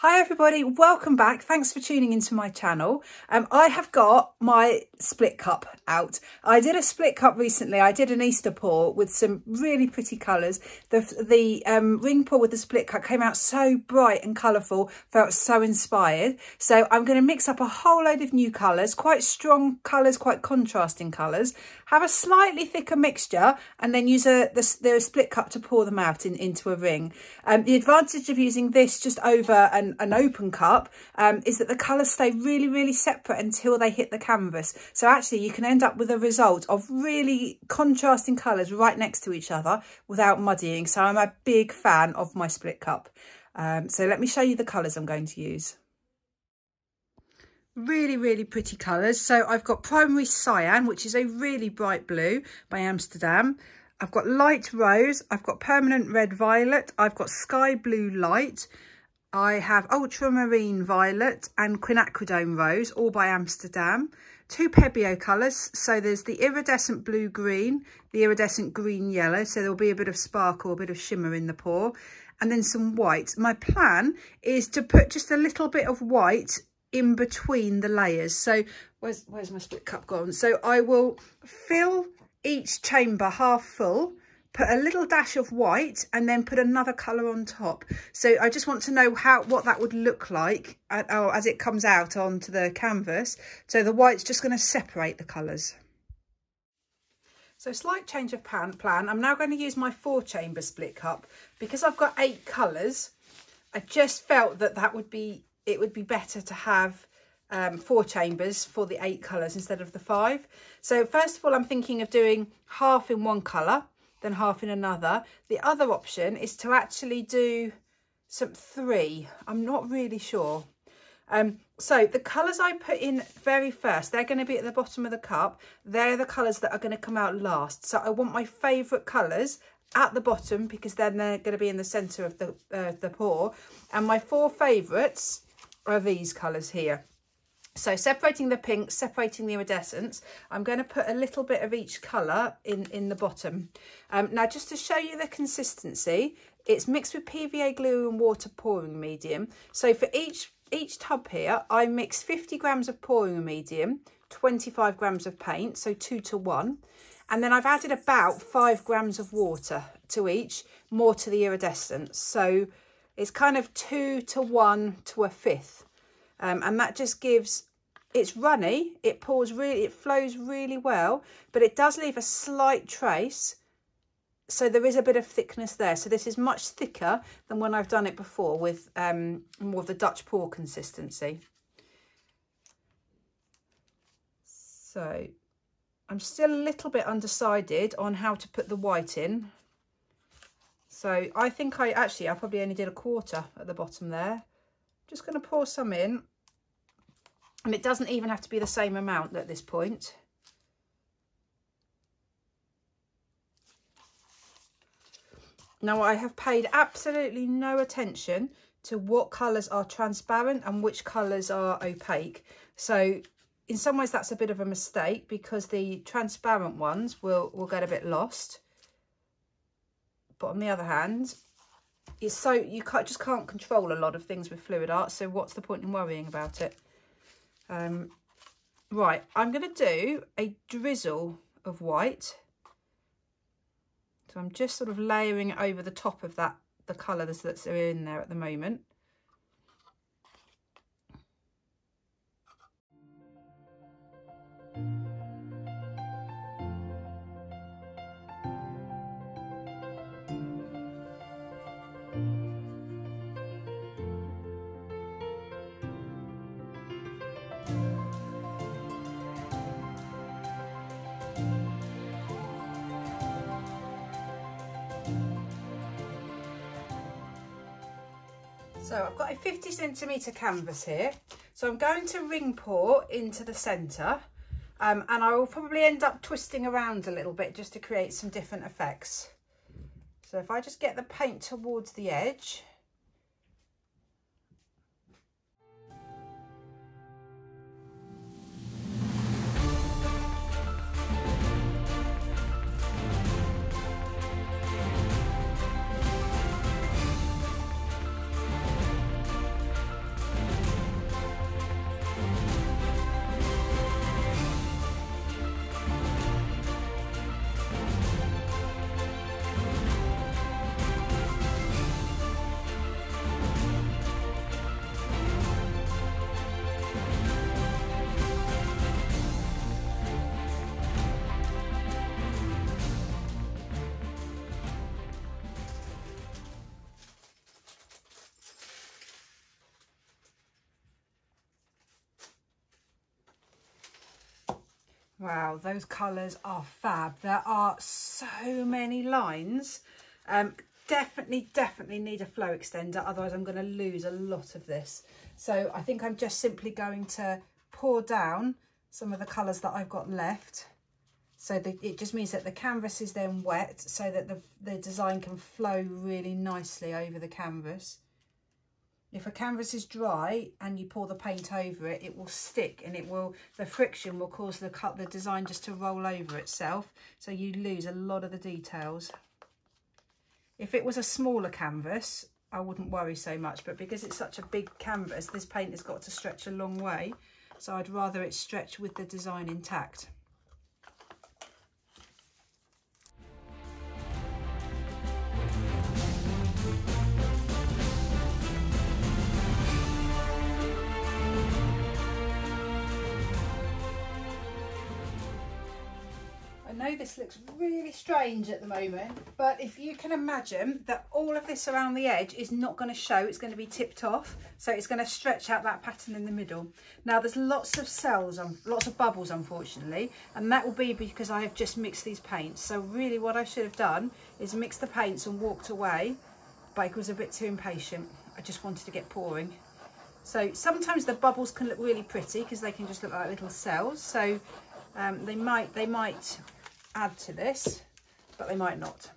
Hi everybody, welcome back. Thanks for tuning into my channel. Um, I have got my split cup out. I did a split cup recently. I did an Easter pour with some really pretty colours. The, the um, ring pour with the split cup came out so bright and colourful, felt so inspired. So I'm going to mix up a whole load of new colours, quite strong colours, quite contrasting colours. Have a slightly thicker mixture and then use a, the, the split cup to pour them out in, into a ring. Um, the advantage of using this just over an, an open cup um, is that the colours stay really, really separate until they hit the canvas. So actually you can end up with a result of really contrasting colours right next to each other without muddying. So I'm a big fan of my split cup. Um, so let me show you the colours I'm going to use really really pretty colours so I've got primary cyan which is a really bright blue by Amsterdam I've got light rose I've got permanent red violet I've got sky blue light I have ultramarine violet and quinacridone rose all by Amsterdam two Pebeo colours so there's the iridescent blue green the iridescent green yellow so there'll be a bit of sparkle a bit of shimmer in the pour and then some white. My plan is to put just a little bit of white in between the layers. So where's, where's my split cup gone? So I will fill each chamber half full, put a little dash of white and then put another colour on top. So I just want to know how what that would look like at, oh, as it comes out onto the canvas. So the white's just going to separate the colours. So slight change of plan, plan. I'm now going to use my four chamber split cup because I've got eight colours. I just felt that that would be it would be better to have um, four chambers for the eight colours instead of the five. So first of all, I'm thinking of doing half in one colour, then half in another. The other option is to actually do some three. I'm not really sure. Um, so the colours I put in very first, they're going to be at the bottom of the cup. They're the colours that are going to come out last. So I want my favourite colours at the bottom because then they're going to be in the centre of the, uh, the pour. And my four favourites are these colours here. So separating the pink, separating the iridescence, I'm going to put a little bit of each colour in, in the bottom. Um, now, just to show you the consistency, it's mixed with PVA glue and water pouring medium. So for each, each tub here, I mix 50 grams of pouring medium, 25 grams of paint, so two to one. And then I've added about five grams of water to each, more to the iridescence. So it's kind of two to one to a fifth. Um, and that just gives, it's runny, it pours really, it flows really well, but it does leave a slight trace. So there is a bit of thickness there. So this is much thicker than when I've done it before with um, more of the Dutch pour consistency. So I'm still a little bit undecided on how to put the white in. So I think I actually, I probably only did a quarter at the bottom there. Just going to pour some in. And it doesn't even have to be the same amount at this point. Now I have paid absolutely no attention to what colours are transparent and which colours are opaque. So in some ways that's a bit of a mistake because the transparent ones will, will get a bit lost. But on the other hand, it's so you can't just can't control a lot of things with fluid art. So what's the point in worrying about it? Um, right, I'm going to do a drizzle of white. So I'm just sort of layering it over the top of that, the colour that's, that's in there at the moment. So I've got a 50 centimetre canvas here. So I'm going to ring pour into the centre um, and I will probably end up twisting around a little bit just to create some different effects. So if I just get the paint towards the edge, Wow, those colours are fab. There are so many lines. Um, definitely, definitely need a flow extender. Otherwise, I'm going to lose a lot of this. So I think I'm just simply going to pour down some of the colours that I've got left. So the, it just means that the canvas is then wet so that the, the design can flow really nicely over the canvas. If a canvas is dry and you pour the paint over it, it will stick and it will, the friction will cause the cut, the design just to roll over itself. So you lose a lot of the details. If it was a smaller canvas, I wouldn't worry so much, but because it's such a big canvas, this paint has got to stretch a long way. So I'd rather it stretch with the design intact. Know this looks really strange at the moment, but if you can imagine that all of this around the edge is not going to show, it's going to be tipped off. So it's going to stretch out that pattern in the middle. Now there's lots of cells, um, lots of bubbles, unfortunately, and that will be because I have just mixed these paints. So really what I should have done is mixed the paints and walked away, but I was a bit too impatient. I just wanted to get pouring. So sometimes the bubbles can look really pretty because they can just look like little cells. So um, they might they might add to this, but they might not.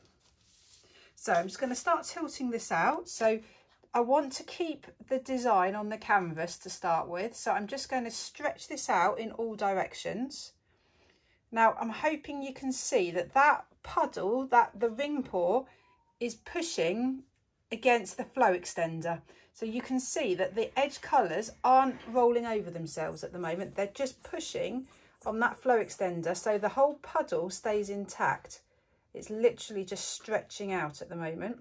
So I'm just going to start tilting this out. So I want to keep the design on the canvas to start with. So I'm just going to stretch this out in all directions. Now I'm hoping you can see that that puddle, that the ring pour is pushing against the flow extender. So you can see that the edge colours aren't rolling over themselves at the moment. They're just pushing on that flow extender so the whole puddle stays intact. It's literally just stretching out at the moment.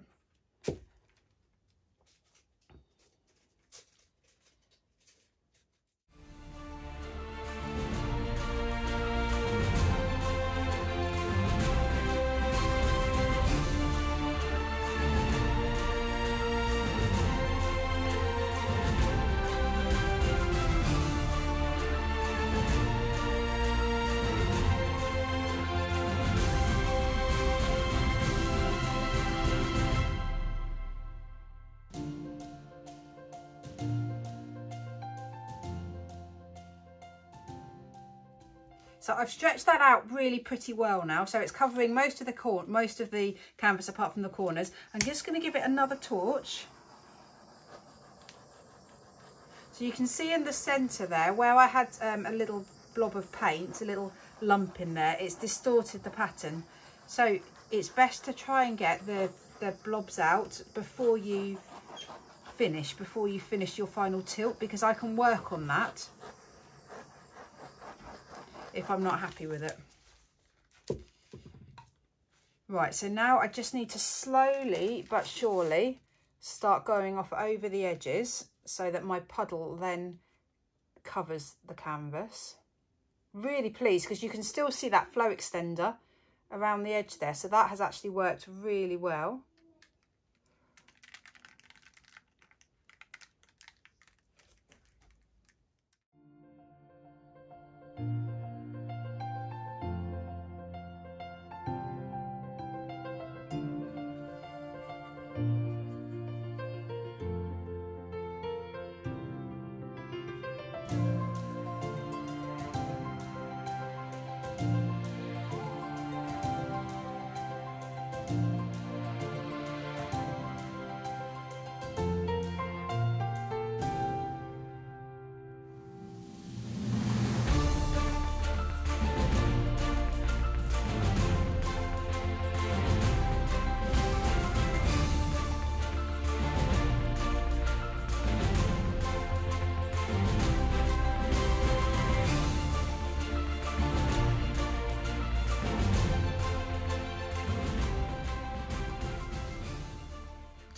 So I've stretched that out really pretty well now. So it's covering most of the cor most of the canvas apart from the corners. I'm just going to give it another torch. So you can see in the centre there where I had um, a little blob of paint, a little lump in there, it's distorted the pattern. So it's best to try and get the, the blobs out before you finish, before you finish your final tilt because I can work on that if I'm not happy with it. Right, so now I just need to slowly but surely start going off over the edges so that my puddle then covers the canvas. Really pleased because you can still see that flow extender around the edge there. So that has actually worked really well.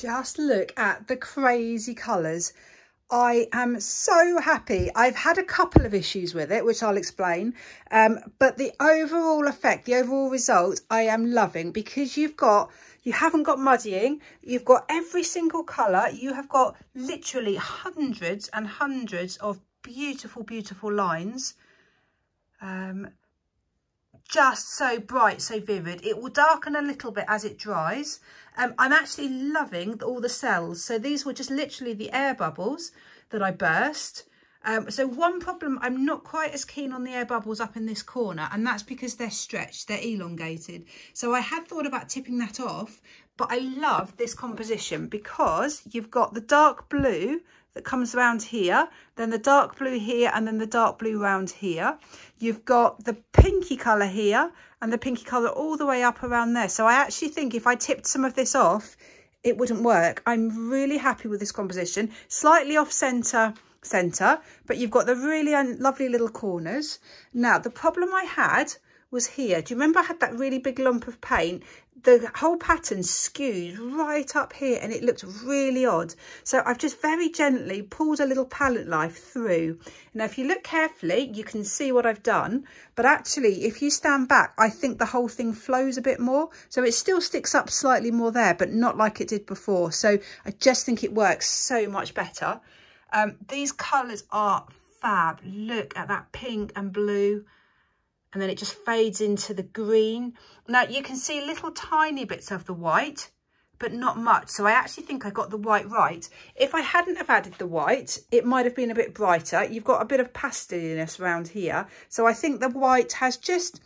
Just look at the crazy colours. I am so happy. I've had a couple of issues with it, which I'll explain. Um, but the overall effect, the overall result, I am loving because you've got, you haven't got muddying. You've got every single colour. You have got literally hundreds and hundreds of beautiful, beautiful lines. Um, just so bright, so vivid. It will darken a little bit as it dries. Um, I'm actually loving all the cells. So these were just literally the air bubbles that I burst. Um, so one problem, I'm not quite as keen on the air bubbles up in this corner, and that's because they're stretched, they're elongated. So I had thought about tipping that off, but I love this composition because you've got the dark blue that comes around here, then the dark blue here, and then the dark blue round here. You've got the pinky colour here, and the pinky colour all the way up around there. So I actually think if I tipped some of this off, it wouldn't work. I'm really happy with this composition. Slightly off centre, centre, but you've got the really lovely little corners. Now, the problem I had was here. Do you remember I had that really big lump of paint? The whole pattern skewed right up here and it looked really odd. So I've just very gently pulled a little palette knife through. Now, if you look carefully, you can see what I've done. But actually, if you stand back, I think the whole thing flows a bit more. So it still sticks up slightly more there, but not like it did before. So I just think it works so much better. Um, these colours are fab. Look at that pink and blue. And then it just fades into the green. Now you can see little tiny bits of the white, but not much. So I actually think I got the white right. If I hadn't have added the white, it might have been a bit brighter. You've got a bit of pasteliness around here. So I think the white has just,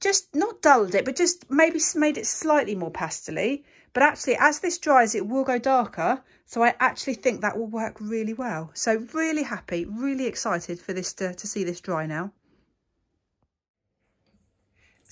just not dulled it, but just maybe made it slightly more pastely. But actually, as this dries, it will go darker. So I actually think that will work really well. So really happy, really excited for this to, to see this dry now.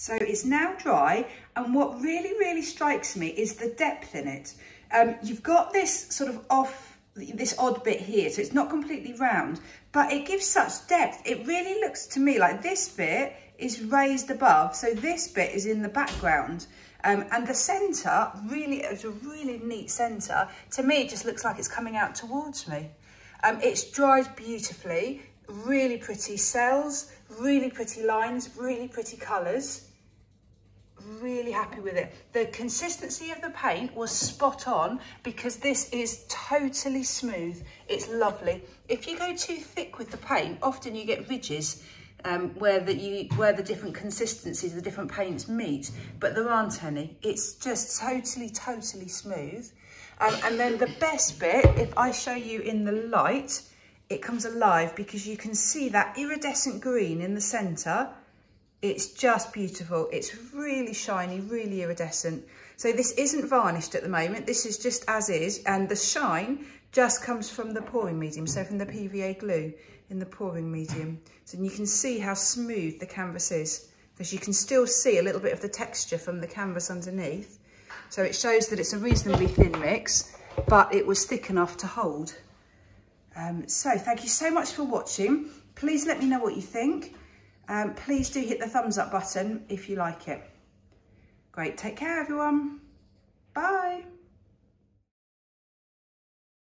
So it's now dry. And what really, really strikes me is the depth in it. Um, you've got this sort of off, this odd bit here. So it's not completely round, but it gives such depth. It really looks to me like this bit is raised above. So this bit is in the background. Um, and the centre, really, it's a really neat centre. To me, it just looks like it's coming out towards me. Um, it's dried beautifully, really pretty cells, really pretty lines, really pretty colours. Really happy with it. The consistency of the paint was spot on because this is totally smooth. It's lovely. If you go too thick with the paint, often you get ridges um, where the you where the different consistencies, the different paints meet, but there aren't any. It's just totally, totally smooth. Um, and then the best bit, if I show you in the light, it comes alive because you can see that iridescent green in the centre. It's just beautiful. It's really shiny, really iridescent. So this isn't varnished at the moment. This is just as is. And the shine just comes from the pouring medium, so from the PVA glue in the pouring medium. So you can see how smooth the canvas is because you can still see a little bit of the texture from the canvas underneath. So it shows that it's a reasonably thin mix, but it was thick enough to hold. Um, so thank you so much for watching. Please let me know what you think. Um, please do hit the thumbs up button if you like it. Great, take care everyone. Bye.